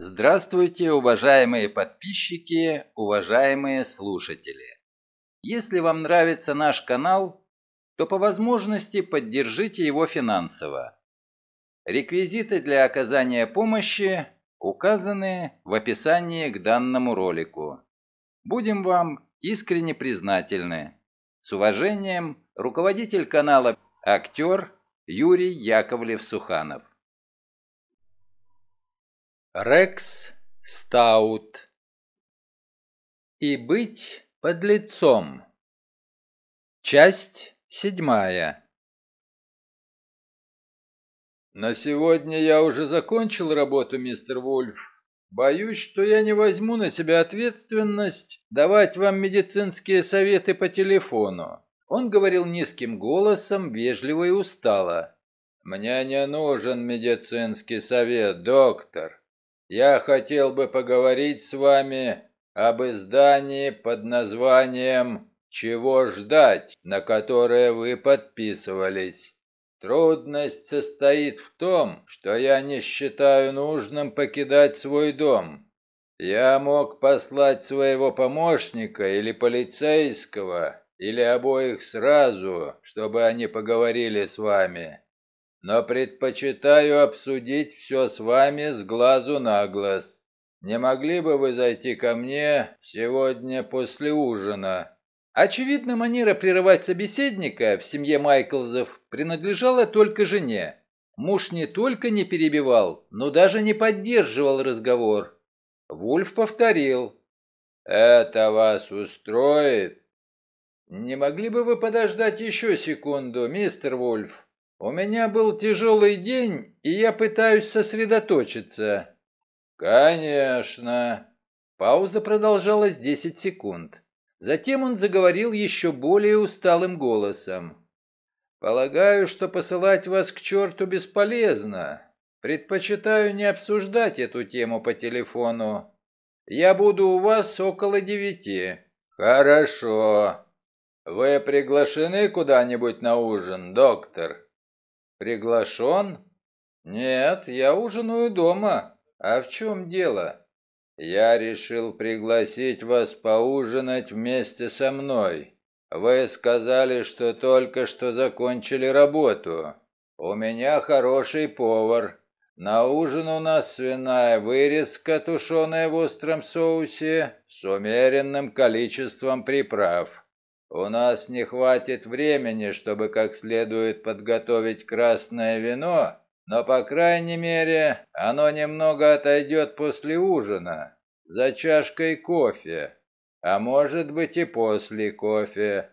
Здравствуйте, уважаемые подписчики, уважаемые слушатели. Если вам нравится наш канал, то по возможности поддержите его финансово. Реквизиты для оказания помощи указаны в описании к данному ролику. Будем вам искренне признательны. С уважением, руководитель канала актер Юрий Яковлев-Суханов. Рекс Стаут И быть под лицом. Часть седьмая. На сегодня я уже закончил работу, мистер Вульф. Боюсь, что я не возьму на себя ответственность давать вам медицинские советы по телефону. Он говорил низким голосом, вежливо и устало. «Мне не нужен медицинский совет, доктор. Я хотел бы поговорить с вами об издании под названием «Чего ждать», на которое вы подписывались. Трудность состоит в том, что я не считаю нужным покидать свой дом. Я мог послать своего помощника или полицейского, или обоих сразу, чтобы они поговорили с вами но предпочитаю обсудить все с вами с глазу на глаз. Не могли бы вы зайти ко мне сегодня после ужина?» Очевидно, манера прерывать собеседника в семье Майклзов принадлежала только жене. Муж не только не перебивал, но даже не поддерживал разговор. Вульф повторил. «Это вас устроит?» «Не могли бы вы подождать еще секунду, мистер Вульф?» У меня был тяжелый день, и я пытаюсь сосредоточиться. Конечно. Пауза продолжалась 10 секунд. Затем он заговорил еще более усталым голосом. «Полагаю, что посылать вас к черту бесполезно. Предпочитаю не обсуждать эту тему по телефону. Я буду у вас около девяти». «Хорошо. Вы приглашены куда-нибудь на ужин, доктор?» «Приглашен?» «Нет, я ужинаю дома. А в чем дело?» «Я решил пригласить вас поужинать вместе со мной. Вы сказали, что только что закончили работу. У меня хороший повар. На ужин у нас свиная вырезка, тушеная в остром соусе, с умеренным количеством приправ. У нас не хватит времени, чтобы как следует подготовить красное вино, но, по крайней мере, оно немного отойдет после ужина, за чашкой кофе, а может быть и после кофе.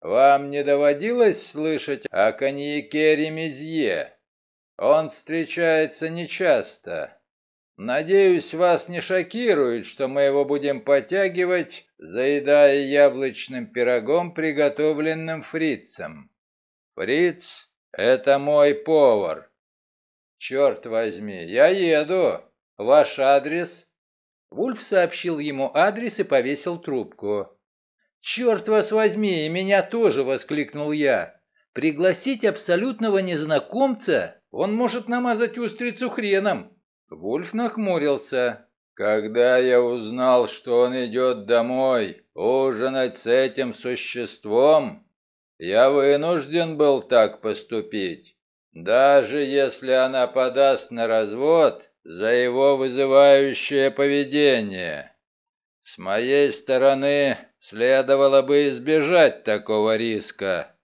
Вам не доводилось слышать о коньяке Ремезье? Он встречается нечасто. Надеюсь, вас не шокирует, что мы его будем подтягивать заедая яблочным пирогом, приготовленным фрицем. Фриц — это мой повар. Черт возьми, я еду. Ваш адрес? Вульф сообщил ему адрес и повесил трубку. «Черт вас возьми, и меня тоже!» — воскликнул я. «Пригласить абсолютного незнакомца? Он может намазать устрицу хреном!» Вульф нахмурился. Когда я узнал, что он идет домой ужинать с этим существом, я вынужден был так поступить. Даже если она подаст на развод за его вызывающее поведение. С моей стороны следовало бы избежать такого риска.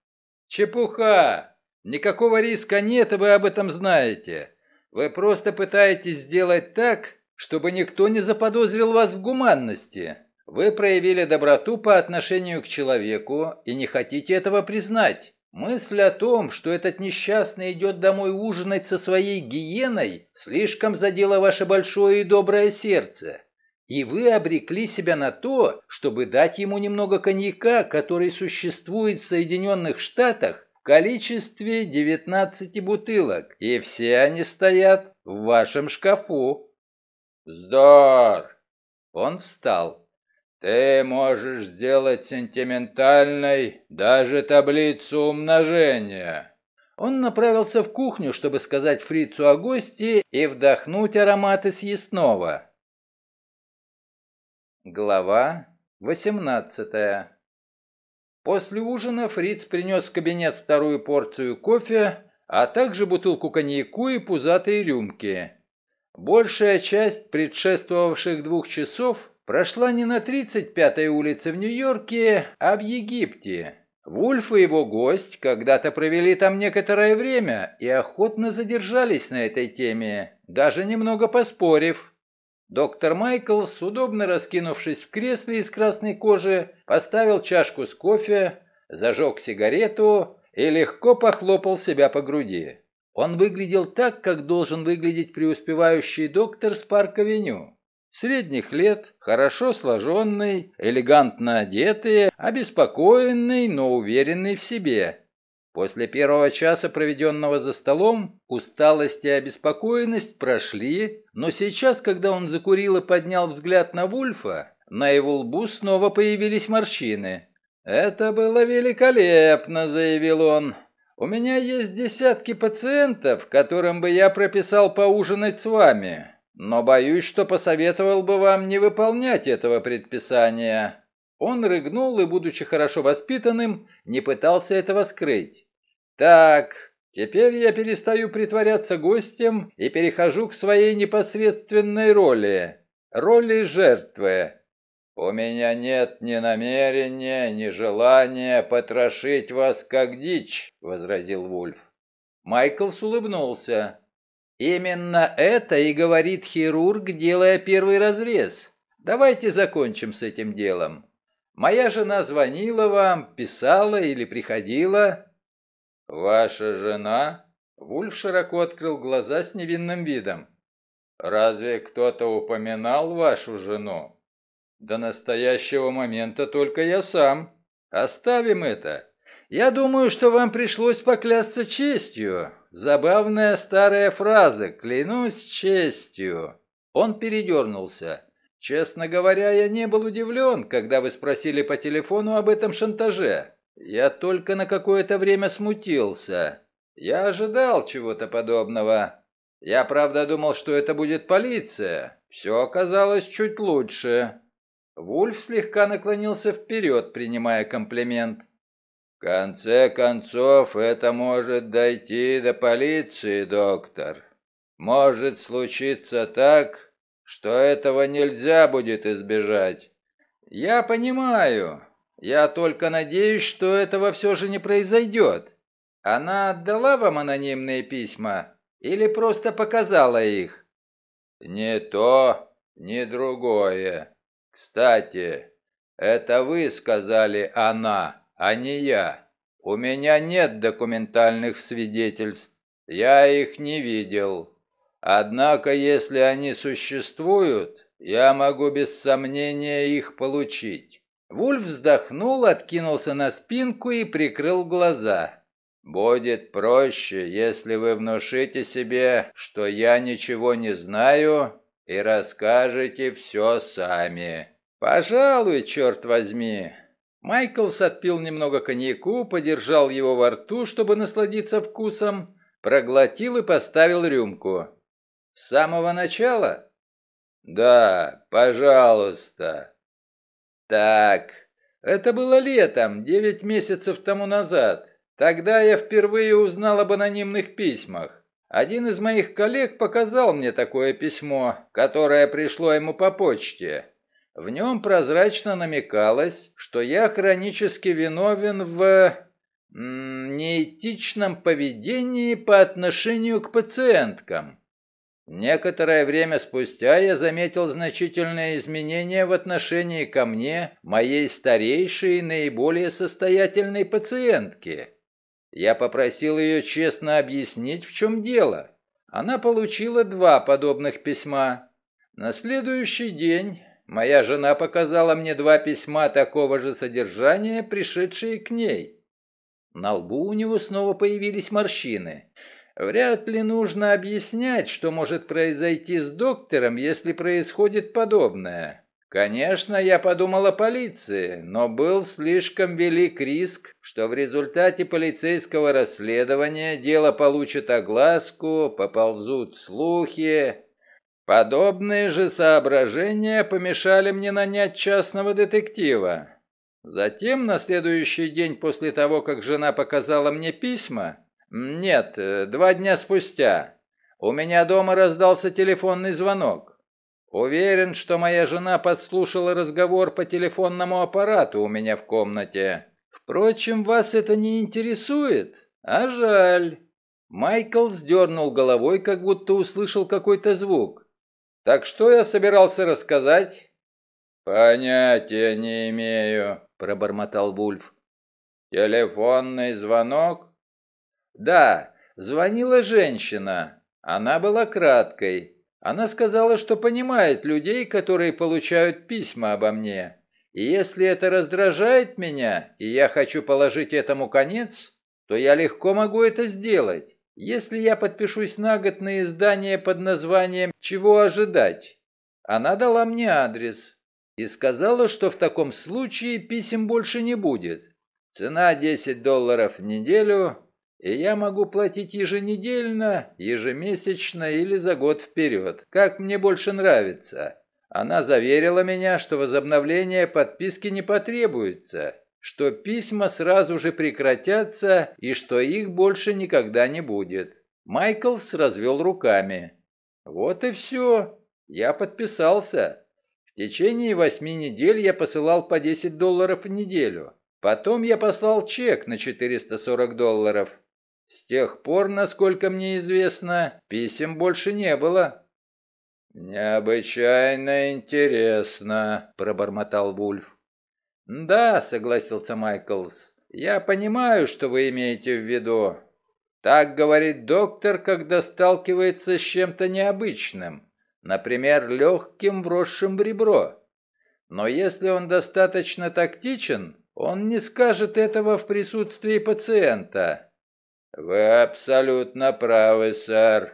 Чепуха! Никакого риска нет, и вы об этом знаете. Вы просто пытаетесь сделать так, чтобы никто не заподозрил вас в гуманности. Вы проявили доброту по отношению к человеку и не хотите этого признать. Мысль о том, что этот несчастный идет домой ужинать со своей гиеной, слишком задела ваше большое и доброе сердце. И вы обрекли себя на то, чтобы дать ему немного коньяка, который существует в Соединенных Штатах количестве 19 бутылок, и все они стоят в вашем шкафу. «Вздор!» Он встал. «Ты можешь сделать сентиментальной даже таблицу умножения. он направился в кухню, чтобы сказать фрицу о гости и вдохнуть ароматы съестного. Глава 18 После ужина Фриц принес в кабинет вторую порцию кофе, а также бутылку коньяку и пузатые рюмки. Большая часть предшествовавших двух часов прошла не на 35-й улице в Нью-Йорке, а в Египте. Вульф и его гость когда-то провели там некоторое время и охотно задержались на этой теме, даже немного поспорив. Доктор Майклс, удобно раскинувшись в кресле из красной кожи, поставил чашку с кофе, зажег сигарету и легко похлопал себя по груди. Он выглядел так, как должен выглядеть преуспевающий доктор с парк-авеню. Средних лет, хорошо сложенный, элегантно одетый, обеспокоенный, но уверенный в себе. После первого часа, проведенного за столом, усталость и обеспокоенность прошли, но сейчас, когда он закурил и поднял взгляд на Вульфа, на его лбу снова появились морщины. «Это было великолепно», — заявил он. «У меня есть десятки пациентов, которым бы я прописал поужинать с вами, но боюсь, что посоветовал бы вам не выполнять этого предписания». Он рыгнул и, будучи хорошо воспитанным, не пытался этого скрыть. Так, теперь я перестаю притворяться гостем и перехожу к своей непосредственной роли. Роли жертвы. У меня нет ни намерения, ни желания потрошить вас как дичь, возразил Вульф. Майклс улыбнулся. Именно это и говорит хирург, делая первый разрез. Давайте закончим с этим делом. Моя жена звонила вам, писала или приходила, «Ваша жена?» Вульф широко открыл глаза с невинным видом. «Разве кто-то упоминал вашу жену?» «До настоящего момента только я сам. Оставим это. Я думаю, что вам пришлось поклясться честью. Забавная старая фраза «клянусь честью». Он передернулся. «Честно говоря, я не был удивлен, когда вы спросили по телефону об этом шантаже. Я только на какое-то время смутился. Я ожидал чего-то подобного. Я, правда, думал, что это будет полиция. Все оказалось чуть лучше. Вульф слегка наклонился вперед, принимая комплимент. «В конце концов, это может дойти до полиции, доктор. Может случиться так, что этого нельзя будет избежать». «Я понимаю. Я только надеюсь, что этого все же не произойдет. Она отдала вам анонимные письма или просто показала их? Не то, ни другое. Кстати, это вы сказали «она», а не я. У меня нет документальных свидетельств. Я их не видел. Однако, если они существуют, я могу без сомнения их получить. Вульф вздохнул, откинулся на спинку и прикрыл глаза. «Будет проще, если вы внушите себе, что я ничего не знаю, и расскажете все сами». «Пожалуй, черт возьми». Майклс отпил немного коньяку, подержал его во рту, чтобы насладиться вкусом, проглотил и поставил рюмку. «С самого начала?» «Да, пожалуйста». Так, это было летом, девять месяцев тому назад. Тогда я впервые узнал об анонимных письмах. Один из моих коллег показал мне такое письмо, которое пришло ему по почте. В нем прозрачно намекалось, что я хронически виновен в неэтичном поведении по отношению к пациенткам. Некоторое время спустя я заметил значительные изменения в отношении ко мне, моей старейшей и наиболее состоятельной пациентки. Я попросил ее честно объяснить, в чем дело. Она получила два подобных письма. На следующий день моя жена показала мне два письма такого же содержания, пришедшие к ней. На лбу у него снова появились морщины. Вряд ли нужно объяснять, что может произойти с доктором, если происходит подобное. Конечно, я подумал о полиции, но был слишком велик риск, что в результате полицейского расследования дело получит огласку, поползут слухи. Подобные же соображения помешали мне нанять частного детектива. Затем, на следующий день после того, как жена показала мне письма, нет, два дня спустя, у меня дома раздался телефонный звонок. Уверен, что моя жена подслушала разговор по телефонному аппарату у меня в комнате. Впрочем, вас это не интересует, а жаль. Майкл сдернул головой, как будто услышал какой-то звук. Так что я собирался рассказать? Понятия не имею, пробормотал Вульф. Телефонный звонок? Да, звонила женщина. Она была краткой. Она сказала, что понимает людей, которые получают письма обо мне. И если это раздражает меня, и я хочу положить этому конец, то я легко могу это сделать. Если я подпишусь на год на издание под названием «Чего ожидать?», она дала мне адрес и сказала, что в таком случае писем больше не будет. Цена 10 долларов в неделю, и я могу платить еженедельно, ежемесячно или за год вперед, как мне больше нравится. Она заверила меня, что возобновление подписки не потребуется, что письма сразу же прекратятся и что их больше никогда не будет. Майклс развел руками. Вот и все. Я подписался. В течение восьми недель я посылал по 10 долларов в неделю. Потом я послал чек на 440 долларов. С тех пор, насколько мне известно, писем больше не было». «Необычайно интересно», — пробормотал Вульф. «Да», — согласился Майклс, — «я понимаю, что вы имеете в виду. Так говорит доктор, когда сталкивается с чем-то необычным, например, легким вросшим в ребро. Но если он достаточно тактичен, он не скажет этого в присутствии пациента, «Вы абсолютно правы, сэр.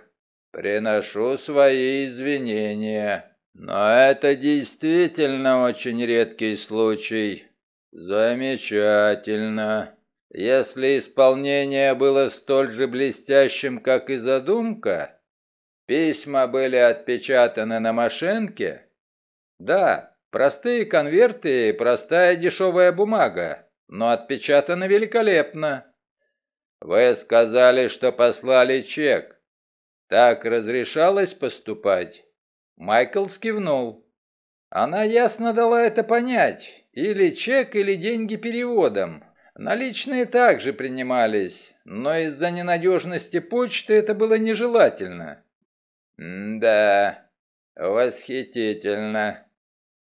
Приношу свои извинения. Но это действительно очень редкий случай. Замечательно. Если исполнение было столь же блестящим, как и задумка, письма были отпечатаны на машинке? Да, простые конверты и простая дешевая бумага, но отпечатаны великолепно. Вы сказали, что послали чек. Так разрешалось поступать? Майкл скивнул. Она ясно дала это понять. Или чек, или деньги переводом. Наличные также принимались, но из-за ненадежности почты это было нежелательно. «Да, восхитительно.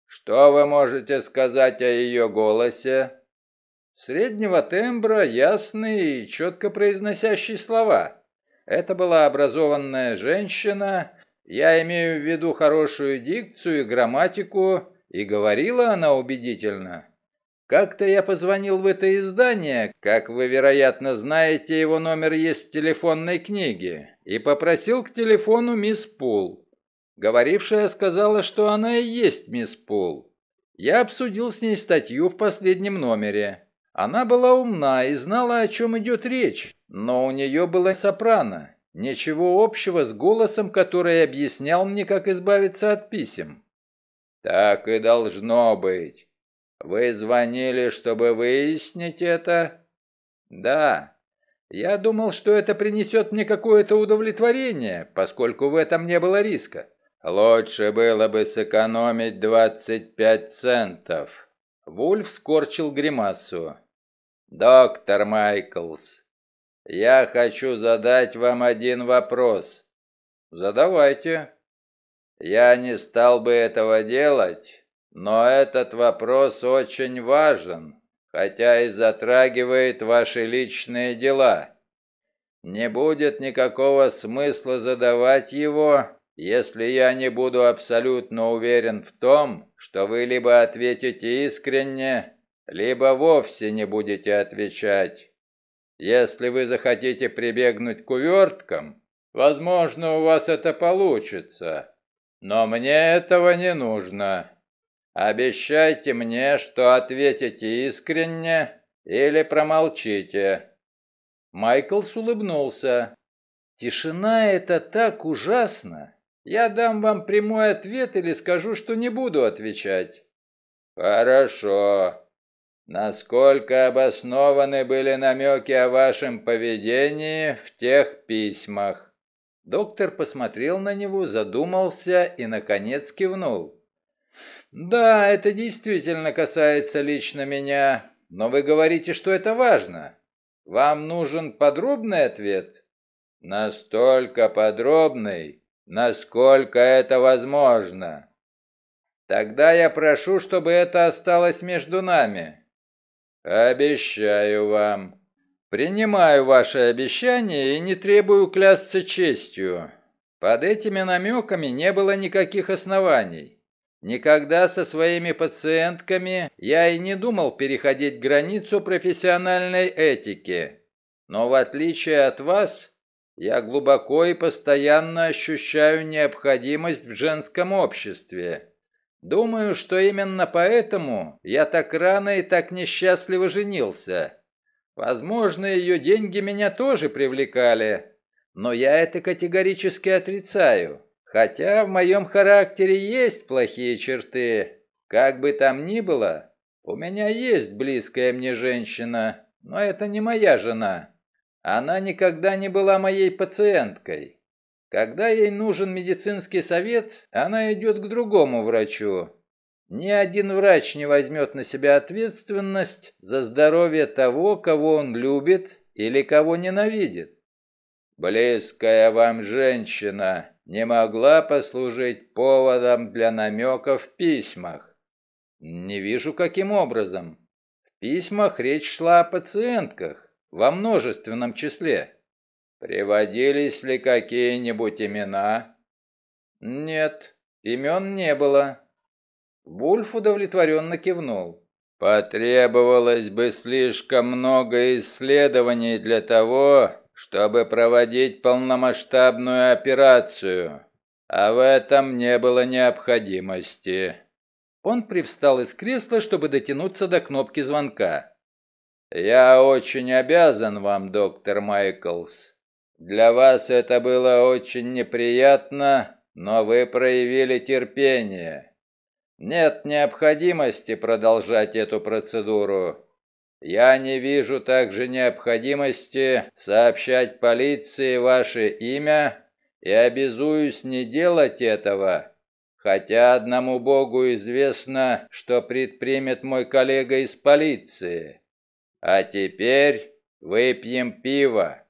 Что вы можете сказать о ее голосе?» Среднего тембра, ясный и четко произносящий слова. Это была образованная женщина, я имею в виду хорошую дикцию и грамматику, и говорила она убедительно. Как-то я позвонил в это издание, как вы, вероятно, знаете, его номер есть в телефонной книге, и попросил к телефону мисс Пул. Говорившая сказала, что она и есть мисс Пул. Я обсудил с ней статью в последнем номере. Она была умна и знала, о чем идет речь, но у нее было сопрано, ничего общего с голосом, который объяснял мне, как избавиться от писем. «Так и должно быть. Вы звонили, чтобы выяснить это?» «Да. Я думал, что это принесет мне какое-то удовлетворение, поскольку в этом не было риска. Лучше было бы сэкономить 25 центов». Вульф скорчил гримасу. «Доктор Майклс, я хочу задать вам один вопрос». «Задавайте». «Я не стал бы этого делать, но этот вопрос очень важен, хотя и затрагивает ваши личные дела. Не будет никакого смысла задавать его, если я не буду абсолютно уверен в том, что вы либо ответите искренне, либо вовсе не будете отвечать. Если вы захотите прибегнуть к уверткам, возможно, у вас это получится, но мне этого не нужно. Обещайте мне, что ответите искренне или промолчите». Майклс улыбнулся. «Тишина — это так ужасно. Я дам вам прямой ответ или скажу, что не буду отвечать». «Хорошо. Насколько обоснованы были намеки о вашем поведении в тех письмах?» Доктор посмотрел на него, задумался и, наконец, кивнул. «Да, это действительно касается лично меня, но вы говорите, что это важно. Вам нужен подробный ответ?» «Настолько подробный, насколько это возможно». «Тогда я прошу, чтобы это осталось между нами». «Обещаю вам». «Принимаю ваше обещание и не требую клясться честью. Под этими намеками не было никаких оснований. Никогда со своими пациентками я и не думал переходить границу профессиональной этики. Но в отличие от вас, я глубоко и постоянно ощущаю необходимость в женском обществе. Думаю, что именно поэтому я так рано и так несчастливо женился. Возможно, ее деньги меня тоже привлекали, но я это категорически отрицаю. Хотя в моем характере есть плохие черты. Как бы там ни было, у меня есть близкая мне женщина, но это не моя жена. Она никогда не была моей пациенткой. Когда ей нужен медицинский совет, она идет к другому врачу. Ни один врач не возьмет на себя ответственность за здоровье того, кого он любит или кого ненавидит. Близкая вам женщина не могла послужить поводом для намеков в письмах. Не вижу, каким образом. В письмах речь шла о пациентках, во множественном числе. Приводились ли какие-нибудь имена? Нет, имен не было. Вульф удовлетворенно кивнул. Потребовалось бы слишком много исследований для того, чтобы проводить полномасштабную операцию, а в этом не было необходимости. Он привстал из кресла, чтобы дотянуться до кнопки звонка. «Я очень обязан вам, доктор Майклс. Для вас это было очень неприятно, но вы проявили терпение. Нет необходимости продолжать эту процедуру. Я не вижу также необходимости сообщать полиции ваше имя и обязуюсь не делать этого, хотя одному Богу известно, что предпримет мой коллега из полиции. А теперь выпьем пиво.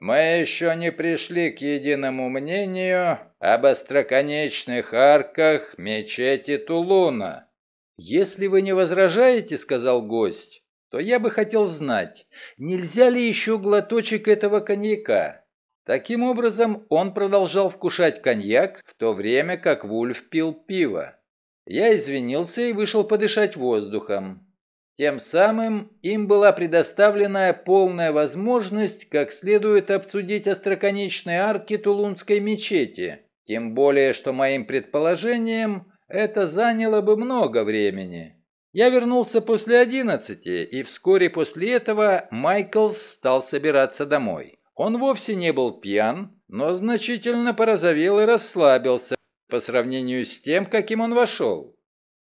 Мы еще не пришли к единому мнению об остроконечных арках мечети Тулуна. «Если вы не возражаете, — сказал гость, — то я бы хотел знать, нельзя ли еще глоточек этого коньяка?» Таким образом, он продолжал вкушать коньяк, в то время как Вульф пил пиво. Я извинился и вышел подышать воздухом. Тем самым им была предоставлена полная возможность как следует обсудить остроконечные арки Тулунской мечети, тем более что моим предположением это заняло бы много времени. Я вернулся после одиннадцати, и вскоре после этого Майклс стал собираться домой. Он вовсе не был пьян, но значительно порозовел и расслабился по сравнению с тем, каким он вошел.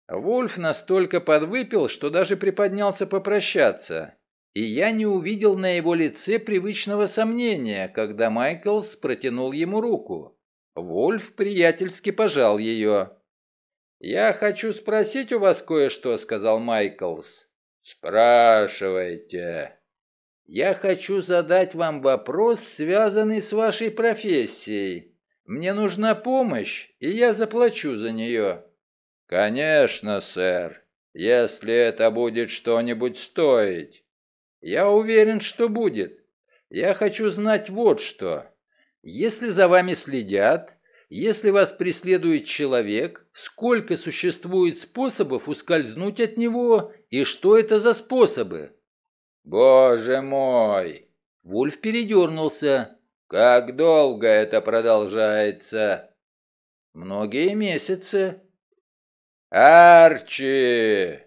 Вольф настолько подвыпил, что даже приподнялся попрощаться, и я не увидел на его лице привычного сомнения, когда Майклс протянул ему руку. Вольф приятельски пожал ее. «Я хочу спросить у вас кое-что», — сказал Майклс. «Спрашивайте». «Я хочу задать вам вопрос, связанный с вашей профессией. Мне нужна помощь, и я заплачу за нее». «Конечно, сэр, если это будет что-нибудь стоить». «Я уверен, что будет. Я хочу знать вот что. Если за вами следят, если вас преследует человек, сколько существует способов ускользнуть от него и что это за способы?» «Боже мой!» Вульф передернулся. «Как долго это продолжается?» «Многие месяцы. «Арчи!»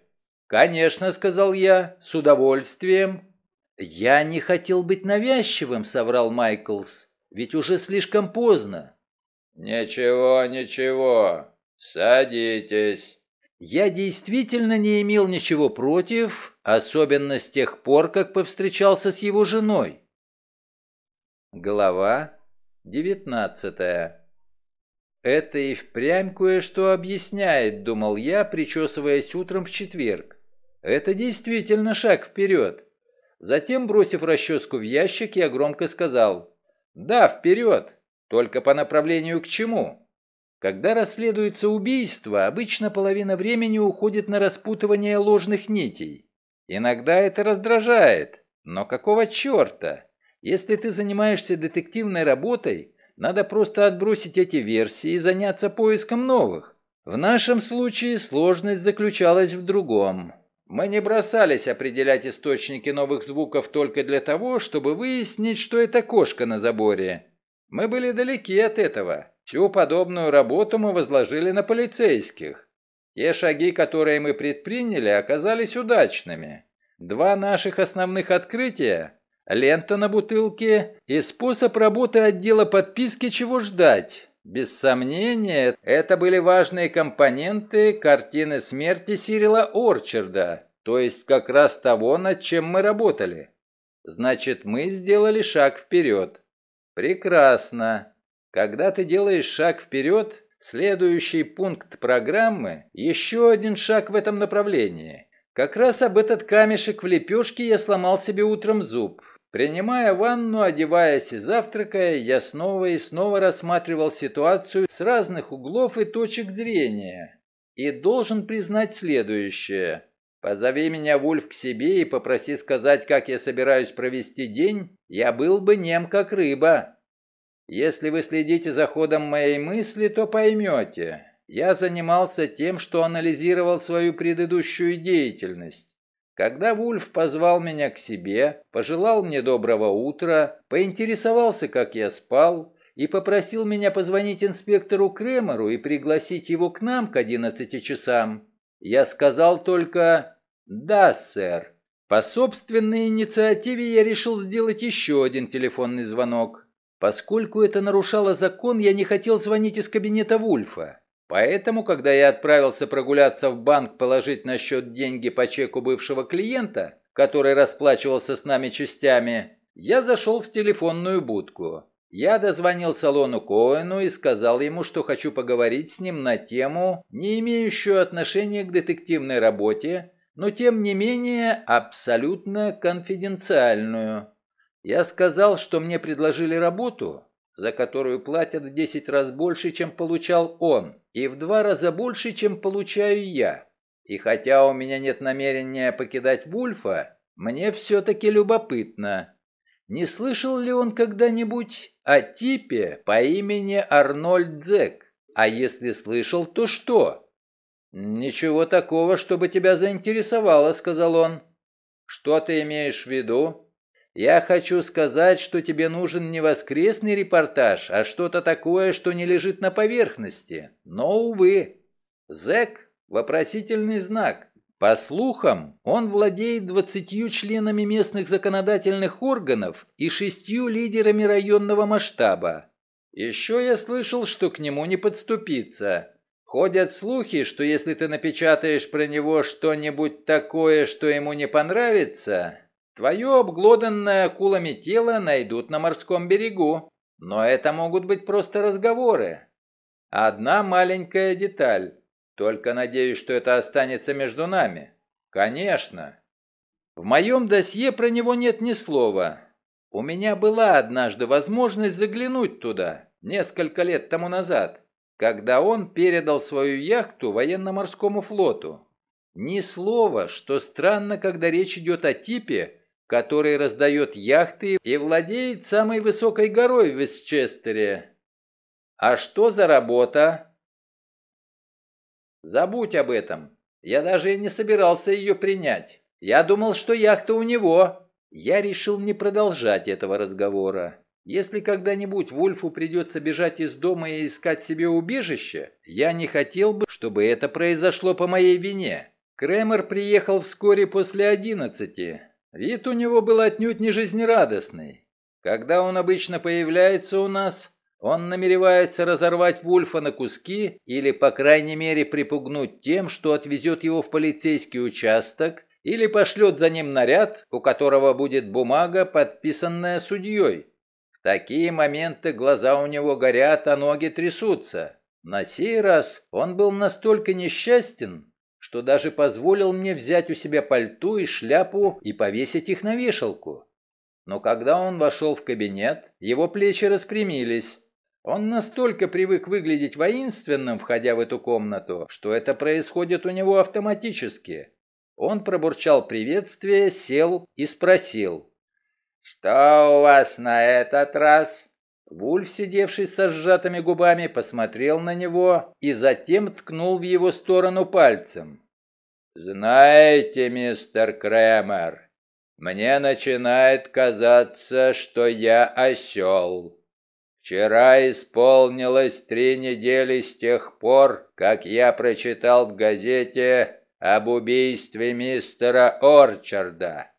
«Конечно», — сказал я, — «с удовольствием». «Я не хотел быть навязчивым», — соврал Майклс, — «ведь уже слишком поздно». «Ничего, ничего, садитесь». Я действительно не имел ничего против, особенно с тех пор, как повстречался с его женой. Глава девятнадцатая «Это и впрямь кое-что объясняет», — думал я, причесываясь утром в четверг. «Это действительно шаг вперед». Затем, бросив расческу в ящик, я громко сказал «Да, вперед! Только по направлению к чему?» Когда расследуется убийство, обычно половина времени уходит на распутывание ложных нитей. Иногда это раздражает, но какого черта? Если ты занимаешься детективной работой, надо просто отбросить эти версии и заняться поиском новых. В нашем случае сложность заключалась в другом. Мы не бросались определять источники новых звуков только для того, чтобы выяснить, что это кошка на заборе. Мы были далеки от этого. Всю подобную работу мы возложили на полицейских. Те шаги, которые мы предприняли, оказались удачными. Два наших основных открытия – лента на бутылке и способ работы отдела подписки «Чего ждать». Без сомнения, это были важные компоненты картины смерти Сирила Орчарда, то есть как раз того, над чем мы работали. Значит, мы сделали шаг вперед. Прекрасно. Когда ты делаешь шаг вперед, следующий пункт программы – еще один шаг в этом направлении. Как раз об этот камешек в лепешке я сломал себе утром зуб. Принимая ванну, одеваясь и завтракая, я снова и снова рассматривал ситуацию с разных углов и точек зрения. И должен признать следующее. Позови меня, Вульф, к себе и попроси сказать, как я собираюсь провести день, я был бы нем, как рыба. Если вы следите за ходом моей мысли, то поймете. Я занимался тем, что анализировал свою предыдущую деятельность. Когда Вульф позвал меня к себе, пожелал мне доброго утра, поинтересовался, как я спал, и попросил меня позвонить инспектору Кремеру и пригласить его к нам к 11 часам, я сказал только «Да, сэр». По собственной инициативе я решил сделать еще один телефонный звонок. Поскольку это нарушало закон, я не хотел звонить из кабинета Вульфа. Поэтому, когда я отправился прогуляться в банк положить на счет деньги по чеку бывшего клиента, который расплачивался с нами частями, я зашел в телефонную будку. Я дозвонил салону Коэну и сказал ему, что хочу поговорить с ним на тему, не имеющую отношения к детективной работе, но тем не менее абсолютно конфиденциальную. Я сказал, что мне предложили работу, за которую платят в 10 раз больше, чем получал он, и в два раза больше, чем получаю я. И хотя у меня нет намерения покидать Вульфа, мне все-таки любопытно. Не слышал ли он когда-нибудь о типе по имени Арнольд Зек? А если слышал, то что? «Ничего такого, чтобы тебя заинтересовало», — сказал он. «Что ты имеешь в виду?» Я хочу сказать, что тебе нужен не воскресный репортаж, а что-то такое, что не лежит на поверхности. Но, увы. Зэк – вопросительный знак. По слухам, он владеет двадцатью членами местных законодательных органов и шестью лидерами районного масштаба. Еще я слышал, что к нему не подступиться. Ходят слухи, что если ты напечатаешь про него что-нибудь такое, что ему не понравится, Твое обглоданное акулами тело найдут на морском берегу, но это могут быть просто разговоры. Одна маленькая деталь. Только надеюсь, что это останется между нами. Конечно. В моем досье про него нет ни слова. У меня была однажды возможность заглянуть туда, несколько лет тому назад, когда он передал свою яхту военно-морскому флоту. Ни слова, что странно, когда речь идет о типе, который раздает яхты и владеет самой высокой горой в Вестчестере. А что за работа? Забудь об этом. Я даже и не собирался ее принять. Я думал, что яхта у него. Я решил не продолжать этого разговора. Если когда-нибудь Вульфу придется бежать из дома и искать себе убежище, я не хотел бы, чтобы это произошло по моей вине. Кремер приехал вскоре после одиннадцати. Вид у него был отнюдь не жизнерадостный. Когда он обычно появляется у нас, он намеревается разорвать Вульфа на куски или, по крайней мере, припугнуть тем, что отвезет его в полицейский участок или пошлет за ним наряд, у которого будет бумага, подписанная судьей. В такие моменты глаза у него горят, а ноги трясутся. На сей раз он был настолько несчастен, что даже позволил мне взять у себя пальто и шляпу и повесить их на вешалку. Но когда он вошел в кабинет, его плечи распрямились. Он настолько привык выглядеть воинственным, входя в эту комнату, что это происходит у него автоматически. Он пробурчал приветствие, сел и спросил. «Что у вас на этот раз?» Вульф, сидевший со сжатыми губами, посмотрел на него и затем ткнул в его сторону пальцем. «Знаете, мистер Кремер, мне начинает казаться, что я осел. Вчера исполнилось три недели с тех пор, как я прочитал в газете об убийстве мистера Орчарда.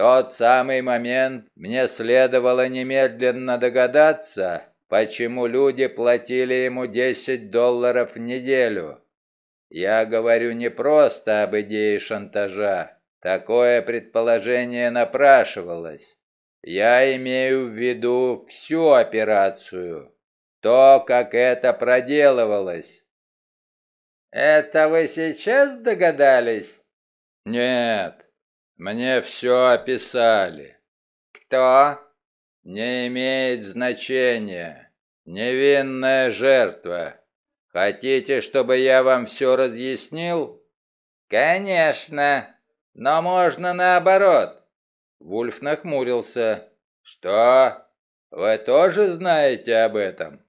Тот самый момент мне следовало немедленно догадаться, почему люди платили ему 10 долларов в неделю. Я говорю не просто об идее шантажа. Такое предположение напрашивалось. Я имею в виду всю операцию, то, как это проделывалось. Это вы сейчас догадались? Нет, мне все описали. Кто? Не имеет значения. Невинная жертва. Хотите, чтобы я вам все разъяснил? Конечно, но можно наоборот. Вульф нахмурился. «Что? Вы тоже знаете об этом?»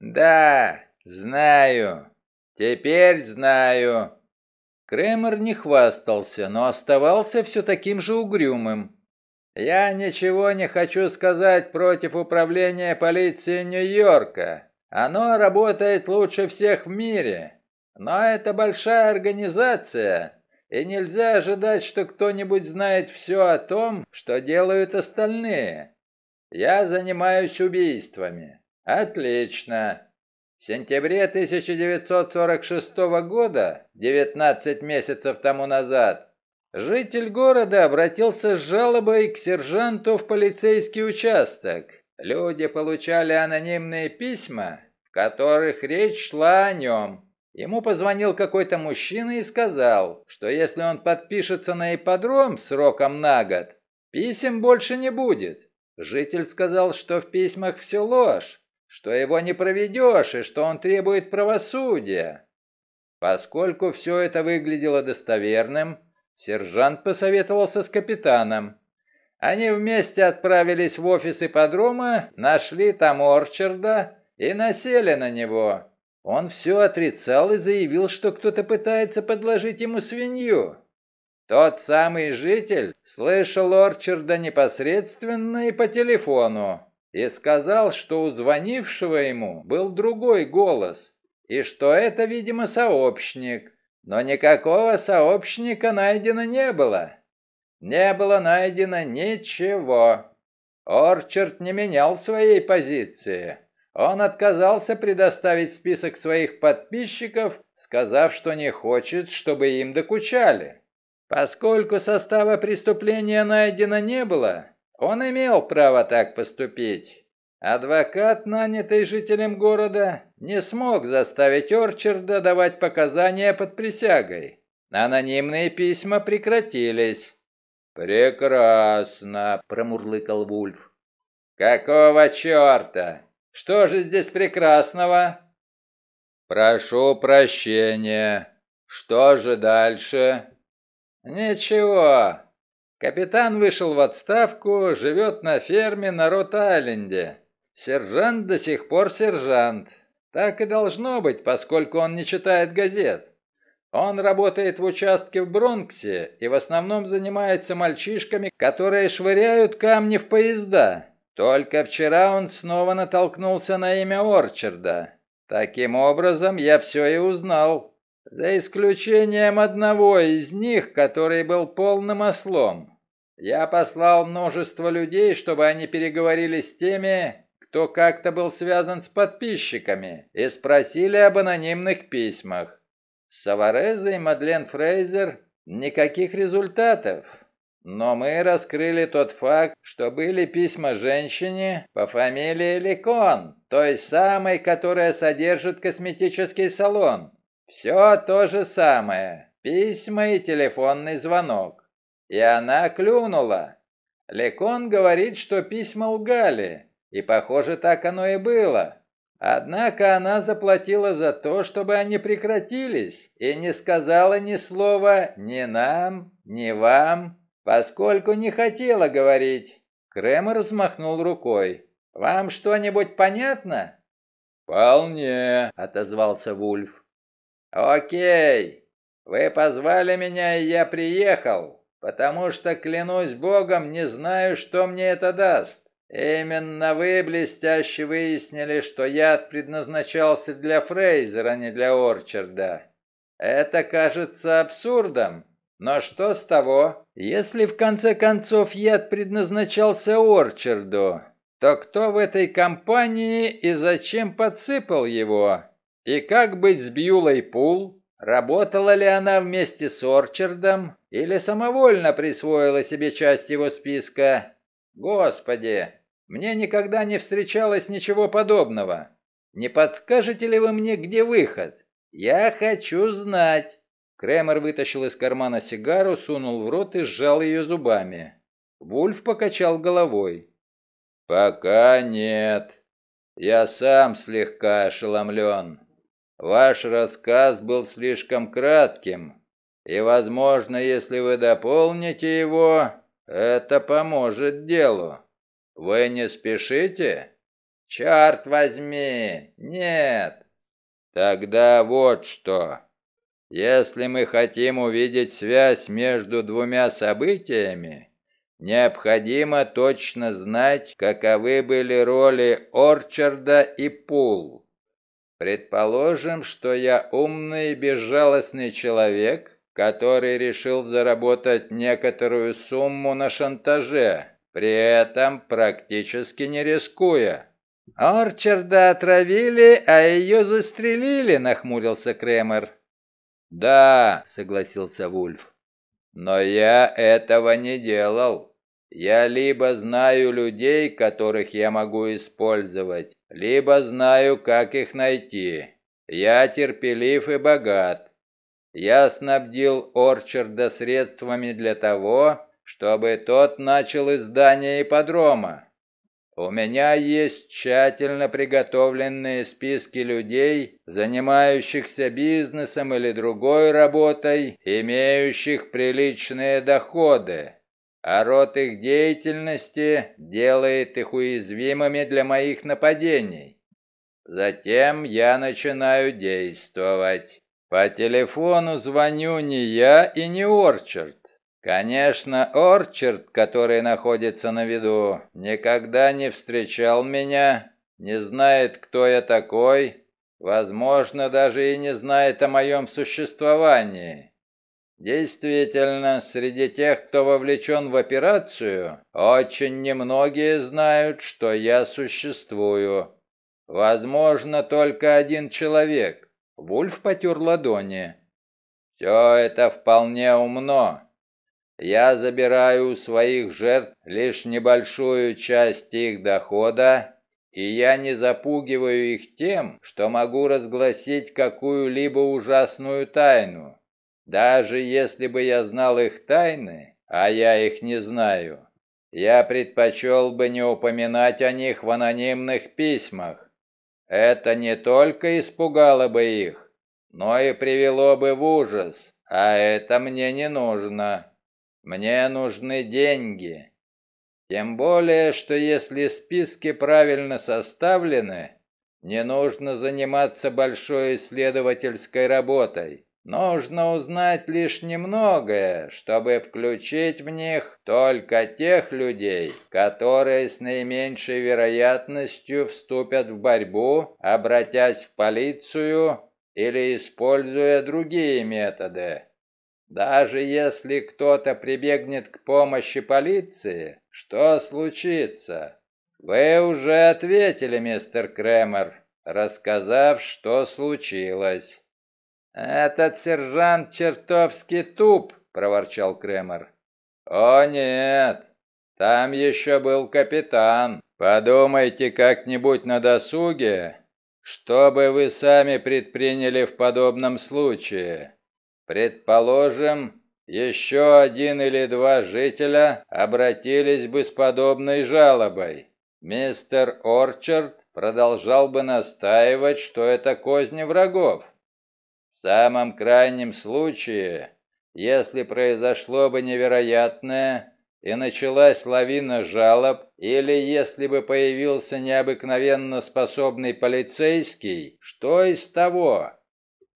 «Да, знаю. Теперь знаю». Кремер не хвастался, но оставался все таким же угрюмым. «Я ничего не хочу сказать против управления полиции Нью-Йорка. Оно работает лучше всех в мире. Но это большая организация, и нельзя ожидать, что кто-нибудь знает все о том, что делают остальные. Я занимаюсь убийствами. Отлично. В сентябре 1946 года, 19 месяцев тому назад, житель города обратился с жалобой к сержанту в полицейский участок. Люди получали анонимные письма, в которых речь шла о нем. Ему позвонил какой-то мужчина и сказал, что если он подпишется на ипподром сроком на год, писем больше не будет. Житель сказал, что в письмах все ложь, что его не проведешь и что он требует правосудия. Поскольку все это выглядело достоверным, сержант посоветовался с капитаном. Они вместе отправились в офис ипподрома, нашли там Орчарда и насели на него. Он все отрицал и заявил, что кто-то пытается подложить ему свинью. Тот самый житель слышал Орчарда непосредственно и по телефону и сказал, что у звонившего ему был другой голос, и что это, видимо, сообщник. Но никакого сообщника найдено не было. Не было найдено ничего. Орчард не менял своей позиции. Он отказался предоставить список своих подписчиков, сказав, что не хочет, чтобы им докучали. Поскольку состава преступления найдено не было, он имел право так поступить. Адвокат, нанятый жителем города, не смог заставить Орчарда давать показания под присягой. Анонимные письма прекратились. «Прекрасно», — промурлыкал Вульф. «Какого черта? Что же здесь прекрасного? Прошу прощения. Что же дальше? Ничего. Капитан вышел в отставку, живет на ферме на Рот-Айленде. Сержант до сих пор сержант. Так и должно быть, поскольку он не читает газет. Он работает в участке в Бронксе и в основном занимается мальчишками, которые швыряют камни в поезда. Только вчера он снова натолкнулся на имя Орчарда. Таким образом, я все и узнал. За исключением одного из них, который был полным ослом. Я послал множество людей, чтобы они переговорили с теми, кто как-то был связан с подписчиками, и спросили об анонимных письмах. С Савареза и Мадлен Фрейзер никаких результатов. Но мы раскрыли тот факт, что были письма женщине по фамилии Ликон, той самой, которая содержит косметический салон. Все то же самое. Письма и телефонный звонок. И она клюнула. Лекон говорит, что письма лгали, и, похоже, так оно и было. Однако она заплатила за то, чтобы они прекратились, и не сказала ни слова ни нам, ни вам, поскольку не хотела говорить. Кремер взмахнул рукой. «Вам что-нибудь понятно?» «Вполне», — отозвался Вульф. «Окей. Вы позвали меня, и я приехал, потому что, клянусь богом, не знаю, что мне это даст. Именно вы блестяще выяснили, что яд предназначался для Фрейзера, а не для Орчарда. Это кажется абсурдом, но что с того? Если в конце концов яд предназначался Орчарду, то кто в этой компании и зачем подсыпал его? И как быть с Бьюлой Пул? Работала ли она вместе с Орчардом или самовольно присвоила себе часть его списка? Господи, мне никогда не встречалось ничего подобного. Не подскажете ли вы мне, где выход? Я хочу знать. Кремер вытащил из кармана сигару, сунул в рот и сжал ее зубами. Вульф покачал головой. «Пока нет. Я сам слегка ошеломлен. Ваш рассказ был слишком кратким, и, возможно, если вы дополните его, это поможет делу». Вы не спешите? Черт возьми, нет. Тогда вот что. Если мы хотим увидеть связь между двумя событиями, необходимо точно знать, каковы были роли Орчарда и Пул. Предположим, что я умный и безжалостный человек, который решил заработать некоторую сумму на шантаже, при этом практически не рискуя. «Орчарда отравили, а ее застрелили», — нахмурился Кремер. «Да», — согласился Вульф. «Но я этого не делал. Я либо знаю людей, которых я могу использовать, либо знаю, как их найти. Я терпелив и богат. Я снабдил Орчарда средствами для того, чтобы тот начал издание ипподрома. У меня есть тщательно приготовленные списки людей, занимающихся бизнесом или другой работой, имеющих приличные доходы. А род их деятельности делает их уязвимыми для моих нападений. Затем я начинаю действовать. По телефону звоню не я и не Орчард. Конечно, Орчард, который находится на виду, никогда не встречал меня, не знает, кто я такой, возможно, даже и не знает о моем существовании. Действительно, среди тех, кто вовлечен в операцию, очень немногие знают, что я существую. Возможно, только один человек. Вульф потер ладони. Все это вполне умно. Я забираю у своих жертв лишь небольшую часть их дохода, и я не запугиваю их тем, что могу разгласить какую-либо ужасную тайну. Даже если бы я знал их тайны, а я их не знаю, я предпочел бы не упоминать о них в анонимных письмах. Это не только испугало бы их, но и привело бы в ужас, а это мне не нужно. Мне нужны деньги. Тем более, что если списки правильно составлены, не нужно заниматься большой исследовательской работой. Нужно узнать лишь немногое, чтобы включить в них только тех людей, которые с наименьшей вероятностью вступят в борьбу, обратясь в полицию или используя другие методы. Даже если кто-то прибегнет к помощи полиции, что случится? Вы уже ответили, мистер Кремер, рассказав, что случилось. «Этот сержант чертовски туп», — проворчал Кремер. «О нет, там еще был капитан. Подумайте как-нибудь на досуге, что бы вы сами предприняли в подобном случае. Предположим, еще один или два жителя обратились бы с подобной жалобой. Мистер Орчард продолжал бы настаивать, что это козни врагов. В самом крайнем случае, если произошло бы невероятное и началась лавина жалоб, или если бы появился необыкновенно способный полицейский, что из того?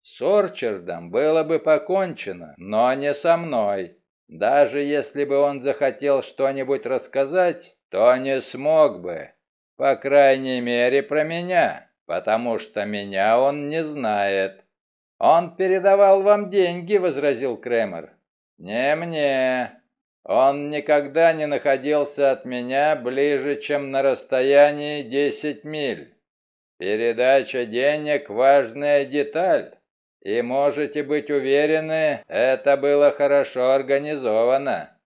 С Орчардом было бы покончено, но не со мной. Даже если бы он захотел что-нибудь рассказать, то не смог бы. По крайней мере, про меня, потому что меня он не знает. «Он передавал вам деньги», — возразил Кремер. «Не мне. Он никогда не находился от меня ближе, чем на расстоянии 10 миль. Передача денег — важная деталь, и можете быть уверены, это было хорошо организовано.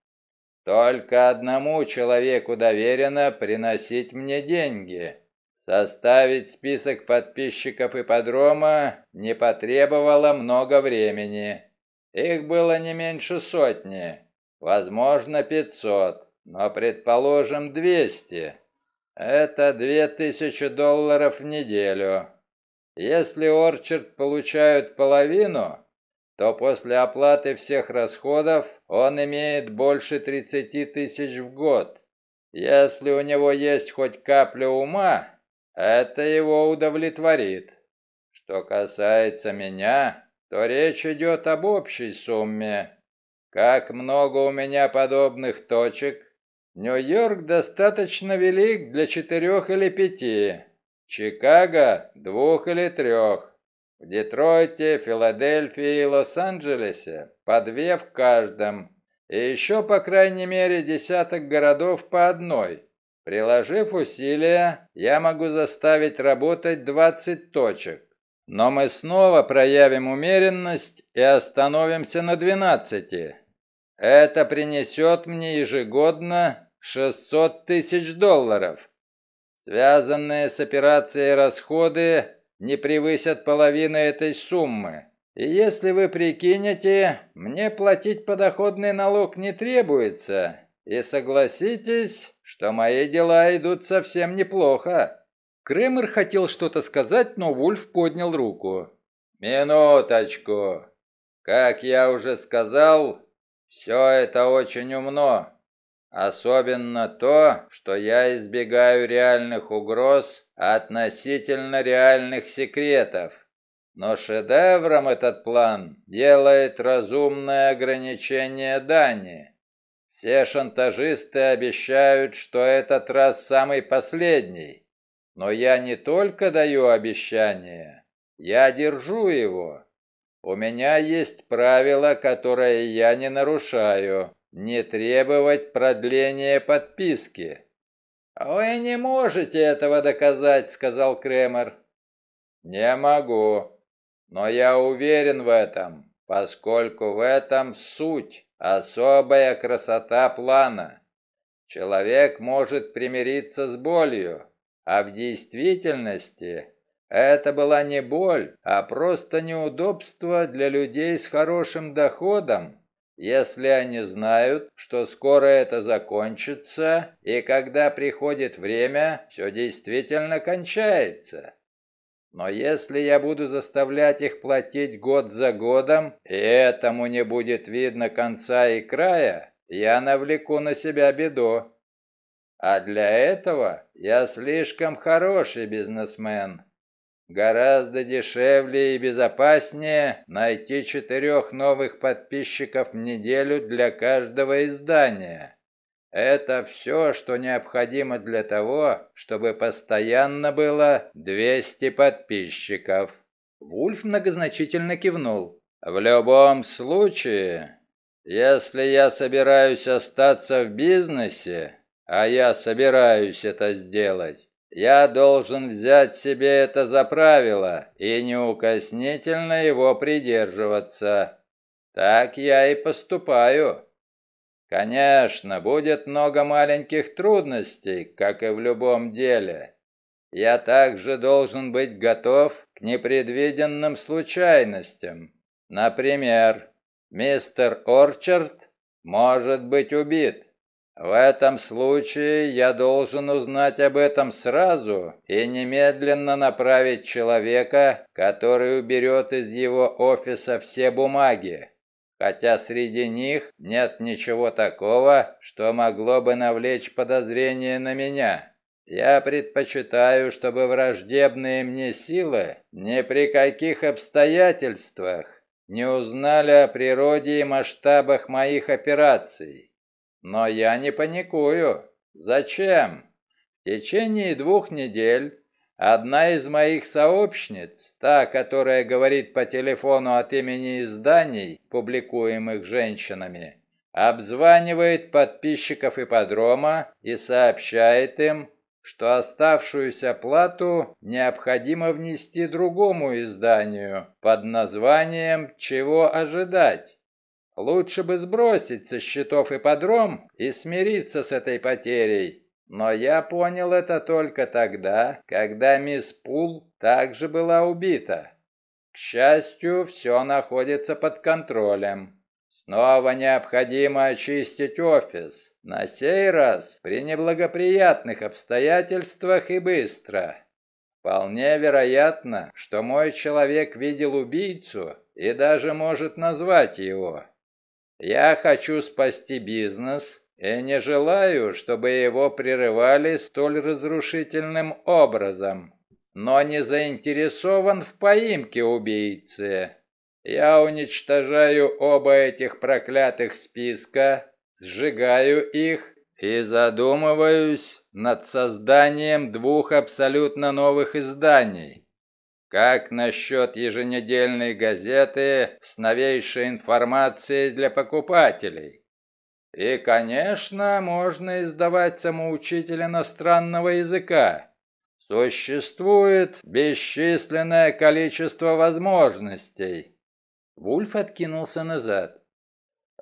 Только одному человеку доверено приносить мне деньги. Составить список подписчиков ипподрома не потребовало много времени. Их было не меньше сотни, возможно, пятьсот, но, предположим, двести. Это две тысячи долларов в неделю. Если Орчард получают половину, то после оплаты всех расходов он имеет больше 30 тысяч в год. Если у него есть хоть капля ума, это его удовлетворит. Что касается меня, то речь идет об общей сумме. Как много у меня подобных точек? Нью-Йорк достаточно велик для четырех или пяти. Чикаго – двух или трех. В Детройте, Филадельфии и Лос-Анджелесе по две в каждом. И еще, по крайней мере, десяток городов по одной. Приложив усилия, я могу заставить работать 20 точек. Но мы снова проявим умеренность и остановимся на 12. Это принесет мне ежегодно 600 тысяч долларов. Связанные с операцией расходы не превысят половины этой суммы. И если вы прикинете, мне платить подоходный налог не требуется, и согласитесь, что мои дела идут совсем неплохо». Кремер хотел что-то сказать, но Вульф поднял руку. «Минуточку. Как я уже сказал, все это очень умно. Особенно то, что я избегаю реальных угроз относительно реальных секретов. Но шедевром этот план делает разумное ограничение дани. Все шантажисты обещают, что этот раз самый последний. Но я не только даю обещание, я держу его. У меня есть правило, которое я не нарушаю. Не требовать продления подписки. «Вы не можете этого доказать», — сказал Кремер. «Не могу, но я уверен в этом, поскольку в этом суть». Особая красота плана. Человек может примириться с болью, а в действительности это была не боль, а просто неудобство для людей с хорошим доходом, если они знают, что скоро это закончится, и когда приходит время, все действительно кончается. Но если я буду заставлять их платить год за годом, и этому не будет видно конца и края, я навлеку на себя беду. А для этого я слишком хороший бизнесмен. Гораздо дешевле и безопаснее найти четырех новых подписчиков в неделю для каждого издания. Это все, что необходимо для того, чтобы постоянно было 200 подписчиков. Вульф многозначительно кивнул. В любом случае, если я собираюсь остаться в бизнесе, а я собираюсь это сделать, я должен взять себе это за правило и неукоснительно его придерживаться. Так я и поступаю. Конечно, будет много маленьких трудностей, как и в любом деле. Я также должен быть готов к непредвиденным случайностям. Например, мистер Орчард может быть убит. В этом случае я должен узнать об этом сразу и немедленно направить человека, который уберет из его офиса все бумаги, хотя среди них нет ничего такого, что могло бы навлечь подозрение на меня. Я предпочитаю, чтобы враждебные мне силы ни при каких обстоятельствах не узнали о природе и масштабах моих операций. Но я не паникую. Зачем? В течение двух недель одна из моих сообщниц, та, которая говорит по телефону от имени изданий, публикуемых женщинами, обзванивает подписчиков ипподрома и сообщает им, что оставшуюся плату необходимо внести другому изданию под названием «Чего ожидать?». Лучше бы сбросить со счетов ипподром и смириться с этой потерей. Но я понял это только тогда, когда мисс Пул также была убита. К счастью, все находится под контролем. Снова необходимо очистить офис. На сей раз при неблагоприятных обстоятельствах и быстро. Вполне вероятно, что мой человек видел убийцу и даже может назвать его. Я хочу спасти бизнес и не желаю, чтобы его прерывали столь разрушительным образом, но не заинтересован в поимке убийцы. Я уничтожаю оба этих проклятых списка, сжигаю их и задумываюсь над созданием двух абсолютно новых изданий. Как насчет еженедельной газеты с новейшей информацией для покупателей? И, конечно, можно издавать самоучитель иностранного языка. Существует бесчисленное количество возможностей. Вульф откинулся назад.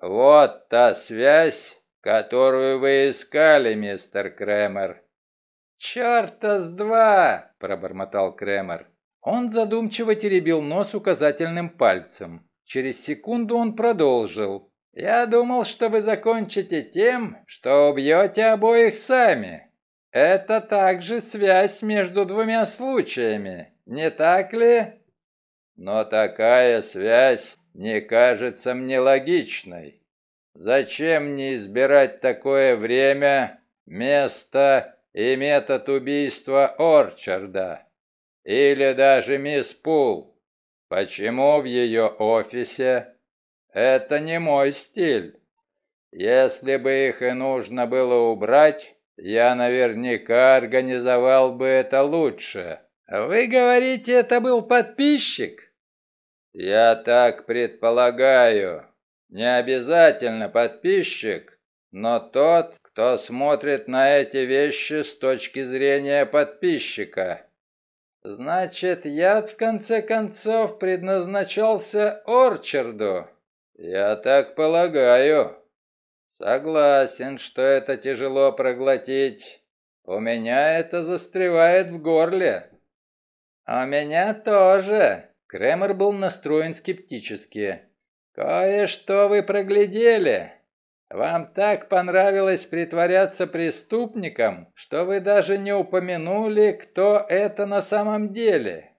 Вот та связь, которую вы искали, мистер Кремер. «Черта с два!» – пробормотал Кремер. Он задумчиво теребил нос указательным пальцем. Через секунду он продолжил. «Я думал, что вы закончите тем, что убьете обоих сами. Это также связь между двумя случаями, не так ли?» «Но такая связь не кажется мне логичной. Зачем мне избирать такое время, место и метод убийства Орчарда?» Или даже мисс Пул. Почему в ее офисе? Это не мой стиль. Если бы их и нужно было убрать, я наверняка организовал бы это лучше. Вы говорите, это был подписчик? Я так предполагаю. Не обязательно подписчик, но тот, кто смотрит на эти вещи с точки зрения подписчика. Значит, яд в конце концов предназначался Орчарду. Я так полагаю. Согласен, что это тяжело проглотить. У меня это застревает в горле. А меня тоже. Кремер был настроен скептически. Кое-что вы проглядели. Вам так понравилось притворяться преступником, что вы даже не упомянули, кто это на самом деле.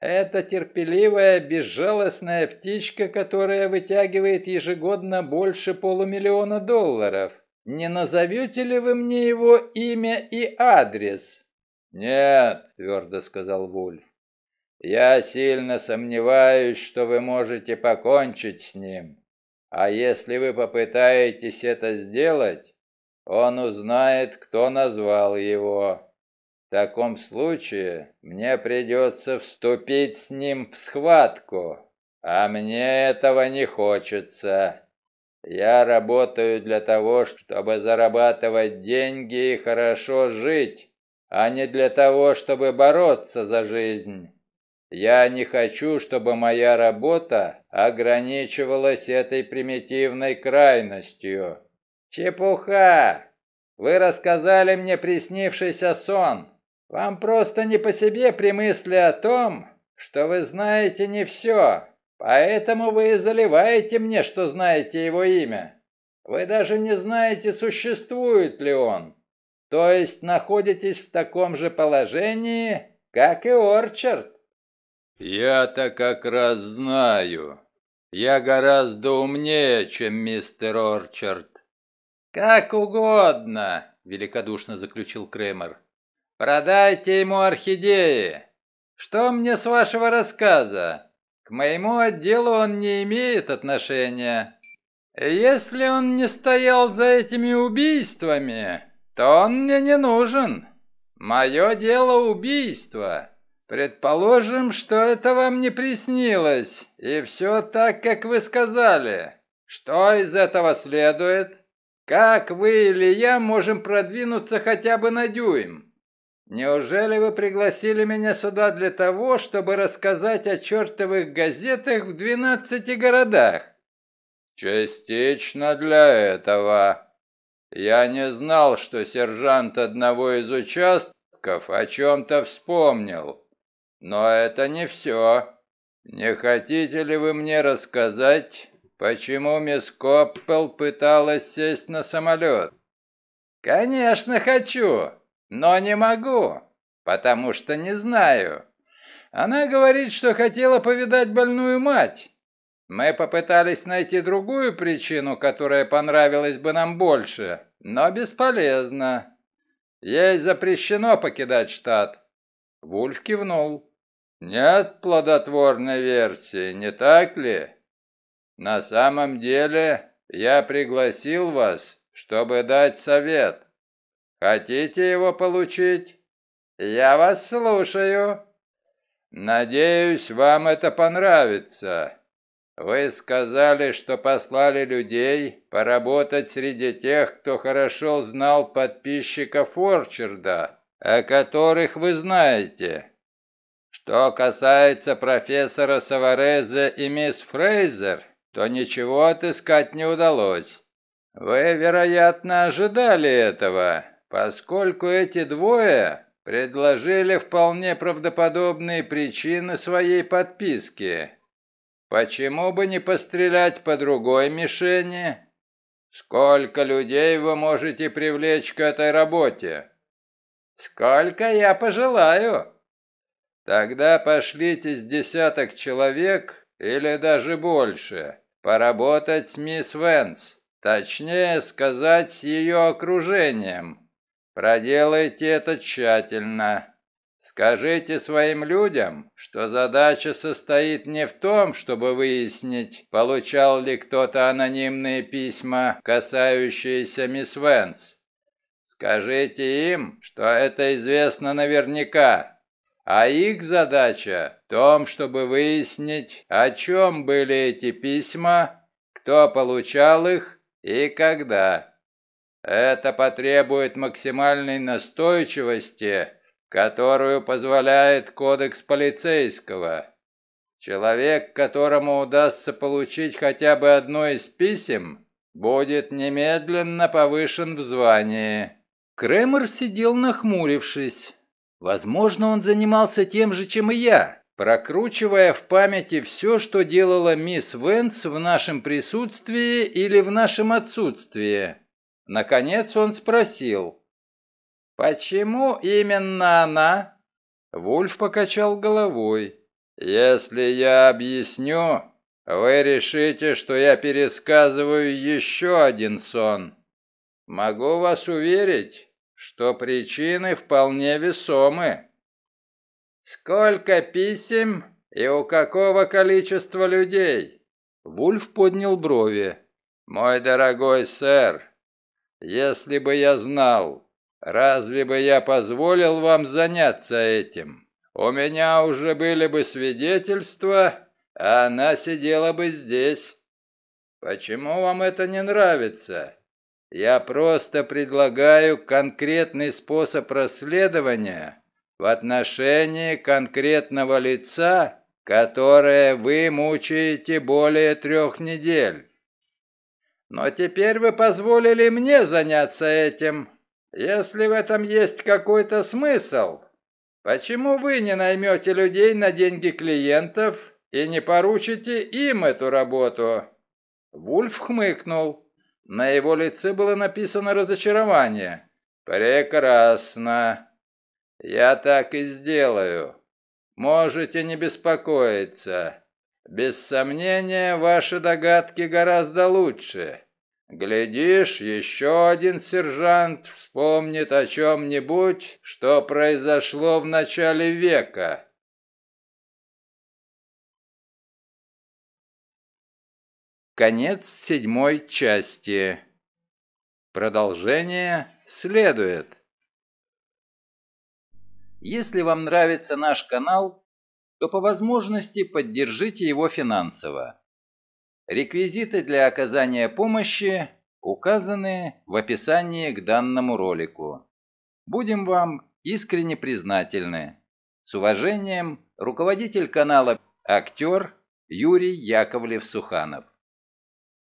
Это терпеливая, безжалостная птичка, которая вытягивает ежегодно больше полумиллиона долларов. Не назовете ли вы мне его имя и адрес? Нет, твердо сказал Вульф. Я сильно сомневаюсь, что вы можете покончить с ним. А если вы попытаетесь это сделать, он узнает, кто назвал его. В таком случае мне придется вступить с ним в схватку, а мне этого не хочется. Я работаю для того, чтобы зарабатывать деньги и хорошо жить, а не для того, чтобы бороться за жизнь. Я не хочу, чтобы моя работа ограничивалась этой примитивной крайностью. Чепуха! Вы рассказали мне приснившийся сон. Вам просто не по себе при мысли о том, что вы знаете не все, поэтому вы и заливаете мне, что знаете его имя. Вы даже не знаете, существует ли он. То есть находитесь в таком же положении, как и Орчард. «Я-то как раз знаю. Я гораздо умнее, чем мистер Орчард». «Как угодно», — великодушно заключил Кремер. «Продайте ему орхидеи. Что мне с вашего рассказа? К моему отделу он не имеет отношения. Если он не стоял за этими убийствами, то он мне не нужен. Мое дело убийство». Предположим, что это вам не приснилось, и все так, как вы сказали. Что из этого следует? Как вы или я можем продвинуться хотя бы на дюйм? Неужели вы пригласили меня сюда для того, чтобы рассказать о чертовых газетах в двенадцати городах? Частично для этого. Я не знал, что сержант одного из участков о чем-то вспомнил. Но это не все. Не хотите ли вы мне рассказать, почему мисс Коппел пыталась сесть на самолет? Конечно, хочу, но не могу, потому что не знаю. Она говорит, что хотела повидать больную мать. Мы попытались найти другую причину, которая понравилась бы нам больше, но бесполезно. Ей запрещено покидать штат. Вульф кивнул. Нет плодотворной версии, не так ли? На самом деле, я пригласил вас, чтобы дать совет. Хотите его получить? Я вас слушаю. Надеюсь, вам это понравится. Вы сказали, что послали людей поработать среди тех, кто хорошо знал подписчиков Орчарда, о которых вы знаете. Что касается профессора Саварезе и мисс Фрейзер, то ничего отыскать не удалось. Вы, вероятно, ожидали этого, поскольку эти двое предложили вполне правдоподобные причины своей подписки. Почему бы не пострелять по другой мишени? Сколько людей вы можете привлечь к этой работе? Сколько я пожелаю. Тогда пошлите с десяток человек или даже больше поработать с мисс Венс, точнее сказать, с ее окружением. Проделайте это тщательно. Скажите своим людям, что задача состоит не в том, чтобы выяснить, получал ли кто-то анонимные письма, касающиеся мисс Венс. Скажите им, что это известно наверняка, а их задача в том, чтобы выяснить, о чем были эти письма, кто получал их и когда. Это потребует максимальной настойчивости, которую позволяет кодекс полицейского. Человек, которому удастся получить хотя бы одно из писем, будет немедленно повышен в звании. Кремер сидел нахмурившись. Возможно, он занимался тем же, чем и я, прокручивая в памяти все, что делала мисс Венс в нашем присутствии или в нашем отсутствии. Наконец он спросил. «Почему именно она?» Вульф покачал головой. «Если я объясню, вы решите, что я пересказываю еще один сон. Могу вас уверить, что причины вполне весомы. Сколько писем и у какого количества людей? Вульф поднял брови. Мой дорогой сэр, если бы я знал, разве бы я позволил вам заняться этим? У меня уже были бы свидетельства, а она сидела бы здесь. Почему вам это не нравится? Я просто предлагаю конкретный способ расследования в отношении конкретного лица, которое вы мучаете более трех недель. Но теперь вы позволили мне заняться этим. Если в этом есть какой-то смысл, почему вы не наймете людей на деньги клиентов и не поручите им эту работу?» Вульф хмыкнул. На его лице было написано разочарование. «Прекрасно. Я так и сделаю. Можете не беспокоиться. Без сомнения, ваши догадки гораздо лучше. Глядишь, еще один сержант вспомнит о чем-нибудь, что произошло в начале века. Конец седьмой части. Продолжение следует. Если вам нравится наш канал, то по возможности поддержите его финансово. Реквизиты для оказания помощи указаны в описании к данному ролику. Будем вам искренне признательны. С уважением, руководитель канала «Актер» Юрий Яковлев-Суханов.